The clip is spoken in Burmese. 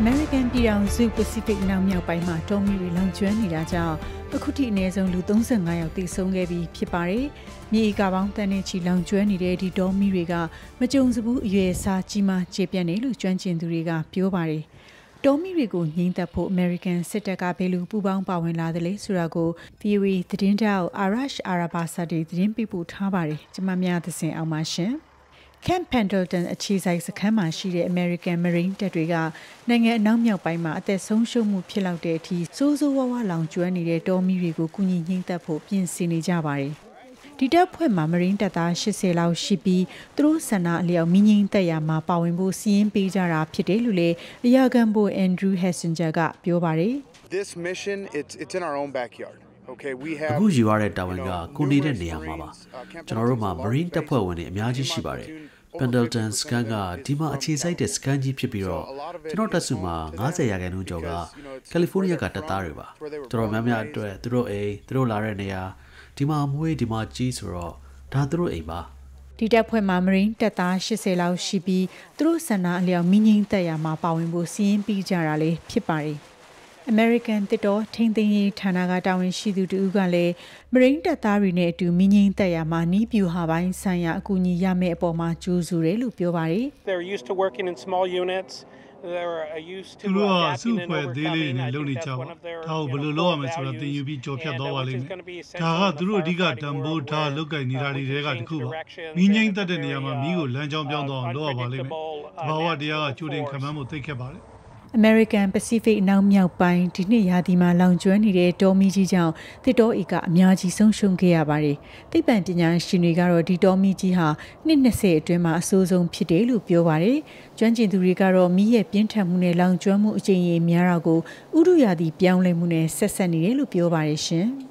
American ပြည်ထောင်စု Pacific နောက်မြောက်ပိုင်းမှာတောမီတွေလောင်ကျွမ်းနေတာကြောင့်အခုထိအနည်းဆုံးလူ35ယောက်သေဆုံးခဲ့ပြီးဖြစ်ပါတယ်။မြေကပေါင်းတန်းနဲ့ချီလောင်ကျွမ်းနေတဲ့ဒီတောမီတွေကမကြုံစဘူးအရွယ်အစားကြီးမားကျေပြန့်နေလို့ကျွမ်းကျင်သူတွေကပြောပါတယ်။တောမီတွေကိုငြိမ်းသက်ဖို့ American စစ်တပ်ကဘယ်လိုပူးပေါင်းပါဝင်လာသလဲဆိုတာကို VOA သတင်းတောက် Arash Arabasadi သတင်းပြပို့ထားပါတယ်။ကျွန်မများသစဉ်အောင်ပါရှင်။ Camp Pendleton အခြေစိုက်စခန်းမှာရှိတဲ့ American Marine တပ်တွေကနိုင်ငံအနောက်မြောက်ပိုင်းမှာအသက်ဆုံးရှုံးမှုဖြစ်လောက်တဲ့အထိစိုးစိုးဝါးဝါလောင်ကျွမ်းနေတဲ့တောမီတွေကိုကုညီငိမ့်သက်ဖို့ပြင်ဆင်နေကြပါတယ်။ဒီတပ်ဖွဲ့မှာမရင်းတပ်သား80လောက်ရှိပြီးသူတို့ဆန္ဒအလျောက်မိငိမ့်သက်ရမှာပါဝင်ဖို့စီးရင်ပေးကြတာဖြစ်တယ်လို့လည်းအရာခံဘို Andrew Hessinger ကပြောပါတယ်။ This mission it's it's in our own backyard. Okay, we have အခုယူရတဲ့တာဝန်ကကိုနေတဲ့နေရာမှာပါကျွန်တော်တို့မှာ Marine တပ်ဖွဲ့ဝင်တွေအများကြီးရှိပါတယ် Pendleton စကန်ကဒီမှာအခြေစိုက်တဲ့စကန်ကြီးဖြစ်ပြီးတော့ကျွန်တော်တက်စုမှာ90ရာခိုင်နှုန်းကျော်ကကယ်လီဖိုးနီးယားကတပ်သားတွေပါတော်တော်များများအတွက်သူတို့အိမ်သူတို့လာတဲ့နေရာဒီမှာမွေးဒီမှာကြီးဆိုတော့ဒါသူတို့အိမ်ပါဒီတပ်ဖွဲ့မှာမရင်းတပ်သား80လောက်ရှိပြီးသူတို့ဆန္ဒအလျောက်မိငိမ့်တက်ရမှာပါဝင်ဖို့စီးရင်ပြီးကြတာလေဖြစ်ပါတယ်။ American တစ်တော်ထိန်သိမ်းရေးဌာနကတာဝန်ရှိသူတူကလည်းမရင်းတပ်သားတွေနဲ့အတူမိငိမ့်တက်ရမှာနီးပြူဟာပိုင်းဆိုင်ရာအကူအညီရမယ့်အပေါ်မှာကြိုးစုတယ်လို့ပြောပါတယ် They're used to working in small units သူတို့ကစုဖွဲ့သေးလေးနဲ့လုပ်နေကြပါဒါကိုဘယ်လိုလုပ်ရမလဲဆိုတာသင်ယူပြီးကြော်ဖြတ်သွားပါလိမ့်မယ်ဒါကသူတို့အဓိကတံပိုးထားလုတ်ကင်နေတာတွေကတခုပါမိငိမ့်တက်တဲ့နေရာမှာမိကိုလမ်းကြောင်းပြောင်းသွားအောင်လုပ်ရပါလိမ့်မယ်တဘာဝတရားကကြိုတင်ခံမှန်းမှုသိခဲ့ပါတယ် American Pacific အနောက်မြောက်ပိုင်းဒီနှစ်ရာသီမှာလောင်ကျွမ်းနေတဲ့တောမီကြီးကြောင့်တစ်တောဧကအများကြီးဆုံးရှုံးခဲ့ရပါတယ်။သိပ္ပံပညာရှင်တွေကတော့ဒီတောမီကြီးဟာနှစ်20အတွင်းမှာအဆိုးဆုံးဖြစ်တယ်လို့ပြောပါတယ်။ကျွမ်းကျင်သူတွေကတော့မီးရဲ့ပြင်းထန်မှုနဲ့လောင်ကျွမ်းမှုအကြိမ်ရေများတာကိုဥဒုရာသီပြောင်းလဲမှုနဲ့ဆက်ဆက်နေတယ်လို့ပြောပါတယ်ရှင်။